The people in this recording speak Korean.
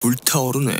불타오르네.